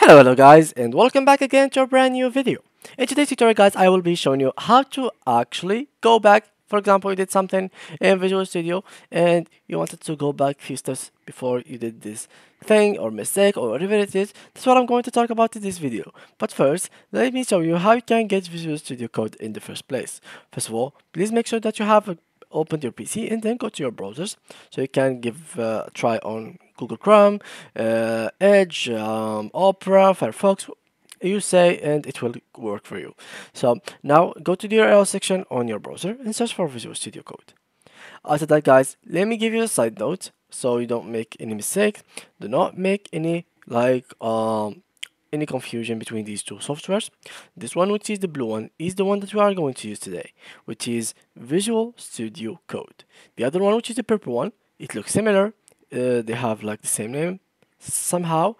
Hello, hello guys, and welcome back again to a brand new video. In today's tutorial guys, I will be showing you how to actually go back. For example, you did something in Visual Studio and you wanted to go back few steps before you did this thing or mistake or whatever it is. That's what I'm going to talk about in this video. But first, let me show you how you can get Visual Studio Code in the first place. First of all, please make sure that you have a open your PC and then go to your browsers so you can give uh, a try on Google Chrome, uh, Edge, um, Opera, Firefox, you say and it will work for you. So now go to the URL section on your browser and search for Visual Studio Code. After that guys, let me give you a side note so you don't make any mistake. Do not make any like um any confusion between these two softwares. This one, which is the blue one, is the one that we are going to use today, which is Visual Studio Code. The other one, which is the purple one, it looks similar. Uh, they have like the same name somehow,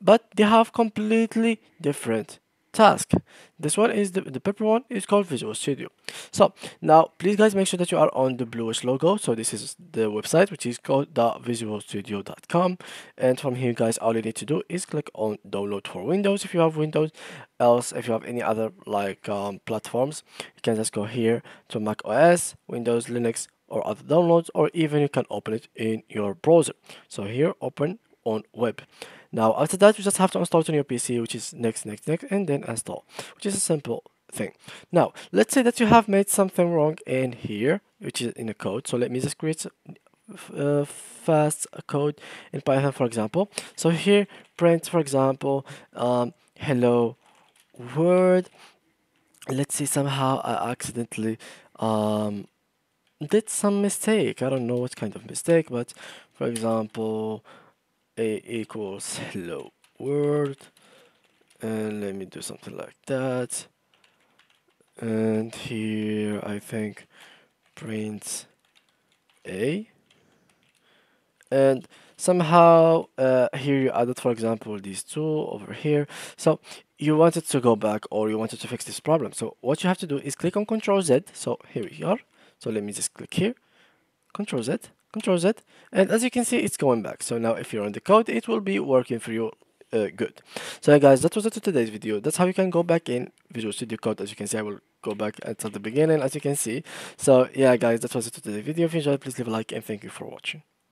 but they have completely different task. This one is the, the purple one is called Visual Studio. So now please guys make sure that you are on the bluish logo. So this is the website which is called visualstudio.com and from here guys all you need to do is click on download for Windows if you have Windows else if you have any other like um, platforms you can just go here to Mac OS, Windows, Linux or other downloads or even you can open it in your browser. So here open on web. Now after that you just have to install it on your PC which is next next next and then install which is a simple thing. Now let's say that you have made something wrong in here which is in a code so let me just create uh, fast code in Python for example. So here print for example um, hello world let's see somehow I accidentally um, did some mistake I don't know what kind of mistake but for example a equals hello world. And let me do something like that. And here I think print a. And somehow uh, here you added for example these two over here. So you wanted to go back or you wanted to fix this problem. So what you have to do is click on control Z. So here we are. So let me just click here. Control Z control Z and as you can see it's going back. So now if you're on the code it will be working for you uh, good. So guys that was it for today's video. That's how you can go back in Visual Studio Code. As you can see I will go back until the beginning as you can see. So yeah guys that was it for today's video. If you enjoyed please leave a like and thank you for watching